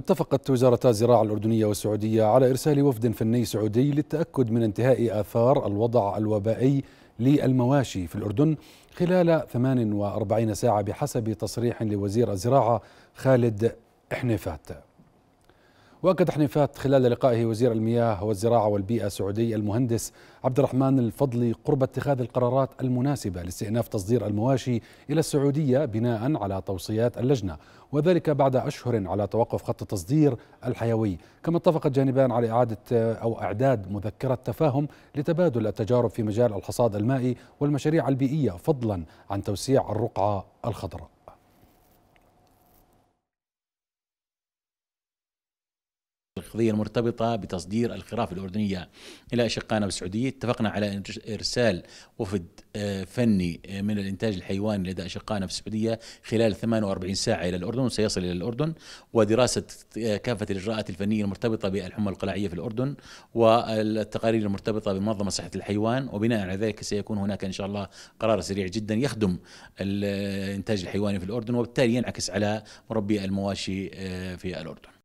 اتفقت وزارتا الزراعة الأردنية والسعودية على إرسال وفد فني سعودي للتأكد من انتهاء آثار الوضع الوبائي للمواشي في الأردن خلال 48 ساعة بحسب تصريح لوزير الزراعة خالد حنيفات وأكد حنيفات خلال لقائه وزير المياه والزراعة والبيئة السعودي المهندس عبد الرحمن الفضلي قرب اتخاذ القرارات المناسبة لاستئناف تصدير المواشي إلى السعودية بناء على توصيات اللجنة وذلك بعد أشهر على توقف خط التصدير الحيوي. كما اتفق الجانبان على إعادة أو إعداد مذكرة تفاهم لتبادل التجارب في مجال الحصاد المائي والمشاريع البيئية فضلا عن توسيع الرقعة الخضراء. القضية المرتبطة بتصدير الخراف الأردنية إلى أشقائنا بالسعودية. اتفقنا على إرسال وفد آه، فني آه، من الإنتاج الحيواني لدى أشقائنا في السعودية خلال 48 ساعة إلى الأردن وسيصل إلى الأردن ودراسة آه، كافة الإجراءات الفنية المرتبطة بالحمى القلاعية في الأردن والتقارير المرتبطة بمنظمة صحة الحيوان. وبناء على ذلك سيكون هناك إن شاء الله قرار سريع جدا يخدم الإنتاج الحيواني في الأردن وبالتالي ينعكس على مربي المواشي في الأردن.